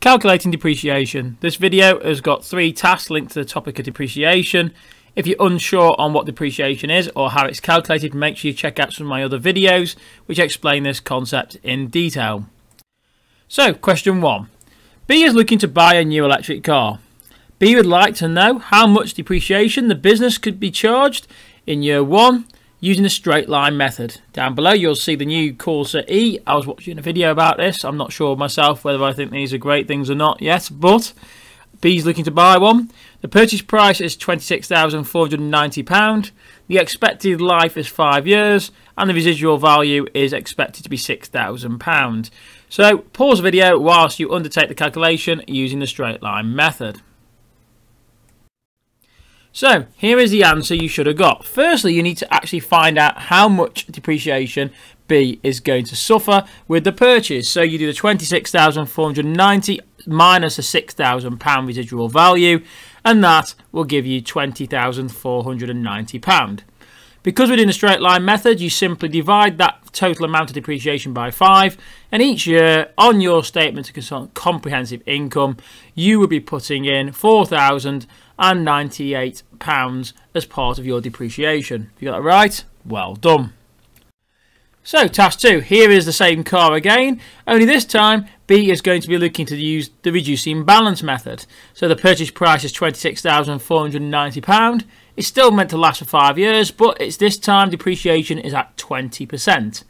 Calculating depreciation. This video has got three tasks linked to the topic of depreciation. If you're unsure on what depreciation is or how it's calculated, make sure you check out some of my other videos which explain this concept in detail. So, question one. B is looking to buy a new electric car. B would like to know how much depreciation the business could be charged in year one using the straight line method. Down below you'll see the new Corsa E. I was watching a video about this. I'm not sure myself whether I think these are great things or not yet, but B's looking to buy one. The purchase price is £26,490. The expected life is five years and the residual value is expected to be £6,000. So pause the video whilst you undertake the calculation using the straight line method. So here is the answer you should have got. Firstly, you need to actually find out how much depreciation B is going to suffer with the purchase. So you do the 26,490 minus a £6,000 residual value, and that will give you £20,490. Because we're doing a straight line method, you simply divide that total amount of depreciation by 5, and each year on your statement of comprehensive income, you will be putting in 4,000 and £98 as part of your depreciation. If you got that right, well done. So, task 2. Here is the same car again, only this time B is going to be looking to use the reducing balance method. So the purchase price is £26,490. It's still meant to last for 5 years, but it's this time depreciation is at 20%.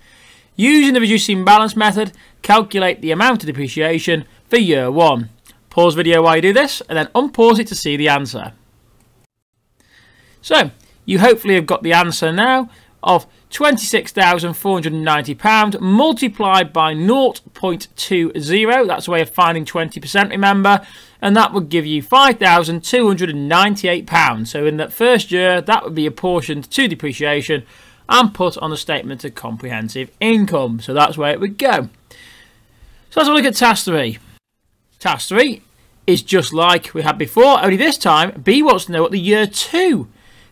Using the reducing balance method, calculate the amount of depreciation for year 1. Pause video while you do this, and then unpause it to see the answer. So, you hopefully have got the answer now of £26,490 multiplied by 0.20. That's a way of finding 20%, remember. And that would give you £5,298. So in that first year, that would be apportioned to depreciation and put on the statement of comprehensive income. So that's where it would go. So let's have a look at task 3. Task 3 is just like we had before, only this time B wants to know what the year 2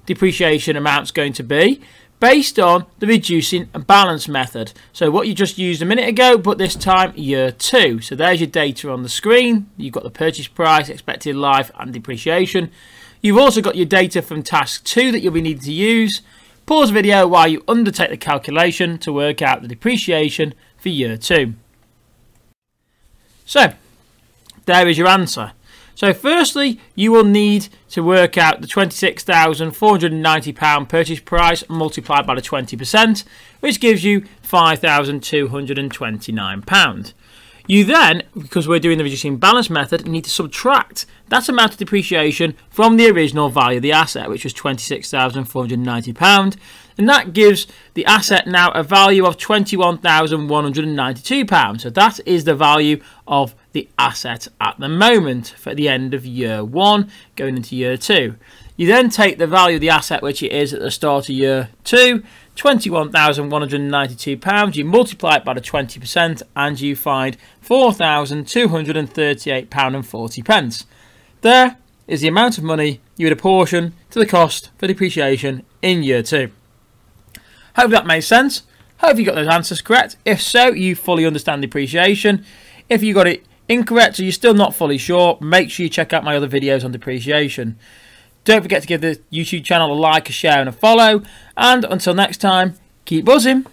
depreciation amount is going to be based on the reducing and balance method. So what you just used a minute ago, but this time year 2. So there's your data on the screen. You've got the purchase price, expected life and depreciation. You've also got your data from task 2 that you'll be needing to use. Pause the video while you undertake the calculation to work out the depreciation for year 2. So there is your answer. So firstly, you will need to work out the £26,490 purchase price multiplied by the 20%, which gives you £5,229. You then, because we're doing the reducing balance method, need to subtract that amount of depreciation from the original value of the asset, which was £26,490. And that gives the asset now a value of £21,192. So that is the value of the asset at the moment for the end of year one, going into year two. You then take the value of the asset, which it is at the start of year two, £21,192. You multiply it by the 20% and you find £4,238.40. There is the amount of money you would apportion to the cost for depreciation in year two. Hope that makes sense. Hope you got those answers correct. If so, you fully understand depreciation. If you got it incorrect or you're still not fully sure, make sure you check out my other videos on depreciation. Don't forget to give the YouTube channel a like, a share and a follow. And until next time, keep buzzing.